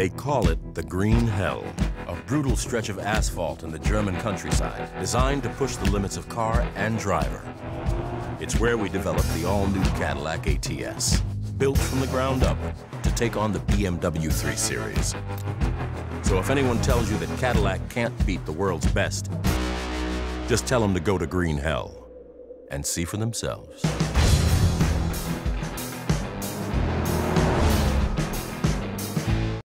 They call it the Green Hell, a brutal stretch of asphalt in the German countryside designed to push the limits of car and driver. It's where we developed the all-new Cadillac ATS, built from the ground up to take on the BMW 3 Series. So if anyone tells you that Cadillac can't beat the world's best, just tell them to go to Green Hell and see for themselves.